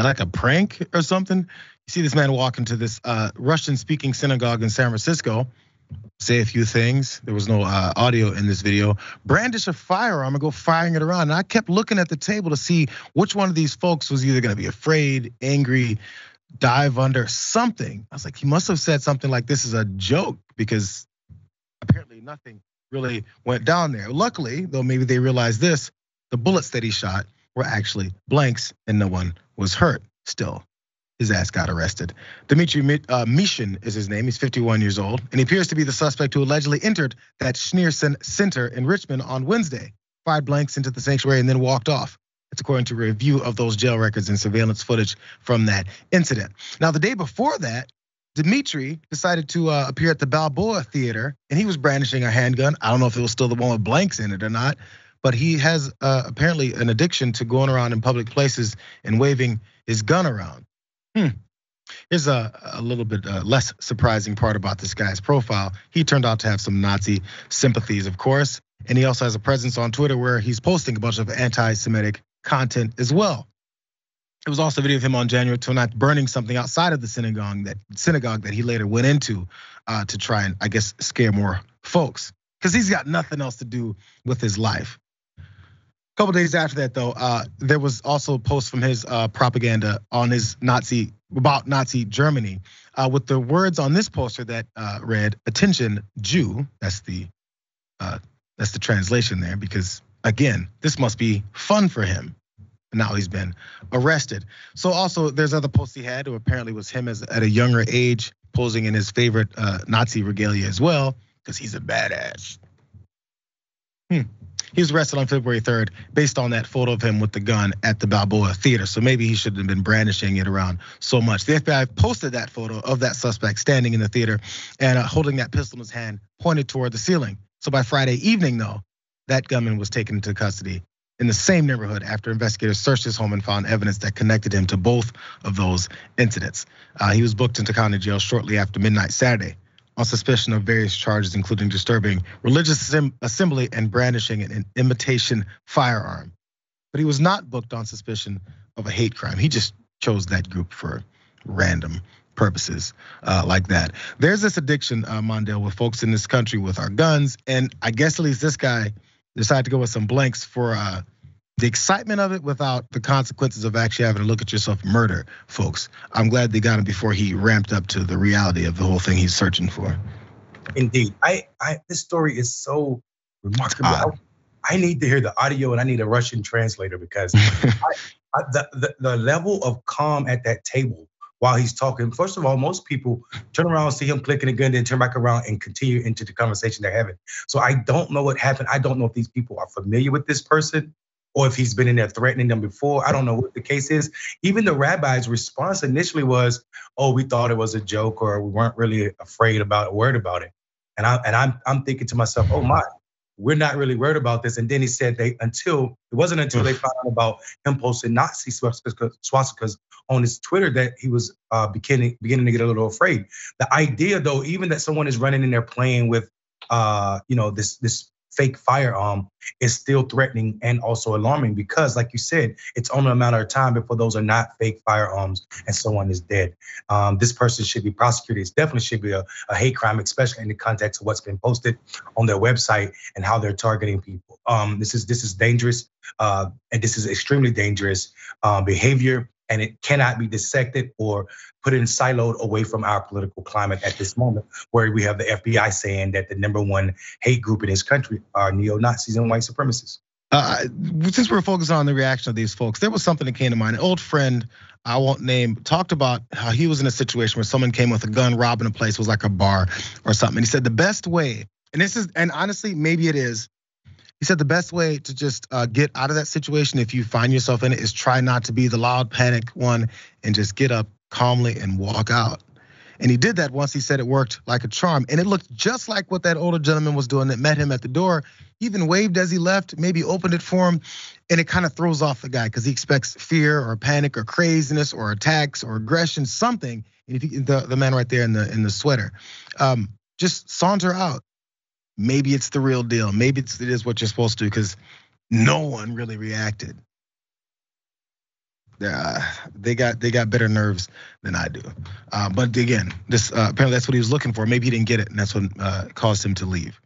that like a prank or something? You see this man walk into this uh, Russian speaking synagogue in San Francisco, say a few things. There was no uh, audio in this video. Brandish a firearm and go firing it around. And I kept looking at the table to see which one of these folks was either gonna be afraid, angry, dive under something. I was like, he must have said something like this is a joke because apparently nothing really went down there. Luckily, though, maybe they realized this the bullets that he shot were actually blanks and no one was hurt. Still, his ass got arrested. Dmitri uh, Mishin is his name. He's 51 years old, and he appears to be the suspect who allegedly entered that Schneerson Center in Richmond on Wednesday, fired blanks into the sanctuary, and then walked off. It's according to a review of those jail records and surveillance footage from that incident. Now, the day before that, Dimitri decided to uh, appear at the Balboa Theater, and he was brandishing a handgun. I don't know if it was still the one with blanks in it or not, but he has uh, apparently an addiction to going around in public places and waving his gun around. Hmm. Here's a, a little bit uh, less surprising part about this guy's profile. He turned out to have some Nazi sympathies, of course, and he also has a presence on Twitter where he's posting a bunch of anti-Semitic content as well. It was also a video of him on January 29th burning something outside of the synagogue that synagogue that he later went into uh, to try and I guess scare more folks because he's got nothing else to do with his life. A couple days after that, though, uh, there was also a post from his uh, propaganda on his Nazi about Nazi Germany with the words on this poster that read "Attention, Jew." That's the that's the translation there because again, this must be fun for him now he's been arrested. So also there's other posts he had who apparently was him as at a younger age posing in his favorite uh, Nazi regalia as well because he's a badass. Hmm. He was arrested on February 3rd based on that photo of him with the gun at the Balboa Theater. So maybe he shouldn't have been brandishing it around so much. The FBI posted that photo of that suspect standing in the theater and uh, holding that pistol in his hand pointed toward the ceiling. So by Friday evening, though, that gunman was taken into custody in the same neighborhood after investigators searched his home and found evidence that connected him to both of those incidents. Uh, he was booked into county jail shortly after midnight Saturday on suspicion of various charges, including disturbing religious assembly and brandishing an imitation firearm. But he was not booked on suspicion of a hate crime. He just chose that group for random purposes uh, like that. There's this addiction, uh, Mondale, with folks in this country with our guns, and I guess at least this guy decided to go with some blanks for uh, the excitement of it without the consequences of actually having to look at yourself murder, folks. I'm glad they got him before he ramped up to the reality of the whole thing he's searching for. Indeed, I, I this story is so remarkable. Uh, I, I, need to hear the audio and I need a Russian translator because I, I, the, the the level of calm at that table while he's talking. First of all, most people turn around, see him clicking a gun, then turn back around and continue into the conversation they're having. So I don't know what happened. I don't know if these people are familiar with this person or if he's been in there threatening them before. I don't know what the case is. Even the rabbi's response initially was, "Oh, we thought it was a joke, or we weren't really afraid about it, worried about it." And I and I'm I'm thinking to myself, "Oh my, we're not really worried about this. And then he said they until it wasn't until they found out about him posting Nazi swastikas on his Twitter that he was uh, beginning beginning to get a little afraid. The idea, though, even that someone is running in there playing with, uh, you know, this this fake firearm is still threatening and also alarming because, like you said, it's only a matter of time before those are not fake firearms and someone is dead. Um, this person should be prosecuted. It definitely should be a, a, hate crime, especially in the context of what's been posted on their website and how they're targeting people. Um, this is this is dangerous, uh, and this is extremely dangerous uh, behavior and it cannot be dissected or put in siloed away from our political climate at this moment, where we have the FBI saying that the number one hate group in this country are neo Nazis and white supremacists. Uh, since we're focused on the reaction of these folks, there was something that came to mind. An old friend, I won't name, talked about how he was in a situation where someone came with a gun, robbing a place, was like a bar or something. And he said the best way, and this is, and honestly, maybe it is, he said the best way to just uh, get out of that situation if you find yourself in it is try not to be the loud panic one and just get up calmly and walk out. And he did that once. He said it worked like a charm. And it looked just like what that older gentleman was doing that met him at the door. He even waved as he left, maybe opened it for him. And it kind of throws off the guy because he expects fear or panic or craziness or attacks or aggression, something. And if he, the, the man right there in the in the sweater, um, just saunter out maybe it's the real deal. Maybe it's, it is what you're supposed to do because no one really reacted. uh, they got they got better nerves than I do. Uh, but again, this uh, apparently that's what he was looking for. Maybe he didn't get it, and that's what uh, caused him to leave.